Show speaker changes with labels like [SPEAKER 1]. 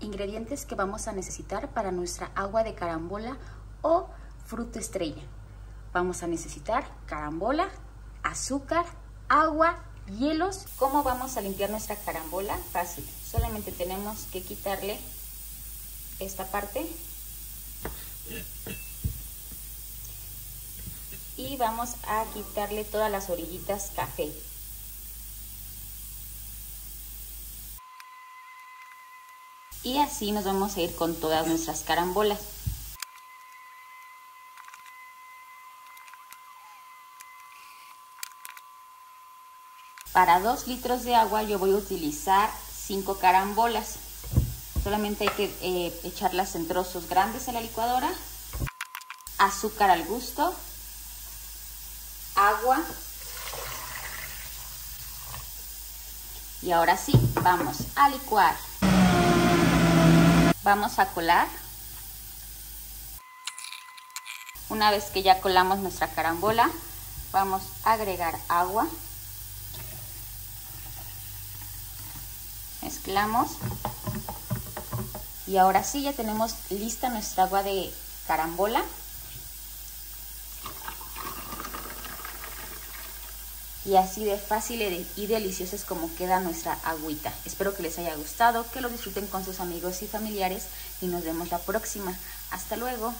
[SPEAKER 1] Ingredientes que vamos a necesitar para nuestra agua de carambola o fruto estrella. Vamos a necesitar carambola, azúcar, agua, hielos. ¿Cómo vamos a limpiar nuestra carambola? Fácil. Solamente tenemos que quitarle esta parte y vamos a quitarle todas las orillitas café. Y así nos vamos a ir con todas nuestras carambolas. Para 2 litros de agua yo voy a utilizar 5 carambolas. Solamente hay que eh, echarlas en trozos grandes a la licuadora. Azúcar al gusto. Agua. Y ahora sí, vamos a licuar. Vamos a colar. Una vez que ya colamos nuestra carambola, vamos a agregar agua. Mezclamos. Y ahora sí ya tenemos lista nuestra agua de carambola. Y así de fácil y deliciosa es como queda nuestra agüita. Espero que les haya gustado, que lo disfruten con sus amigos y familiares y nos vemos la próxima. Hasta luego.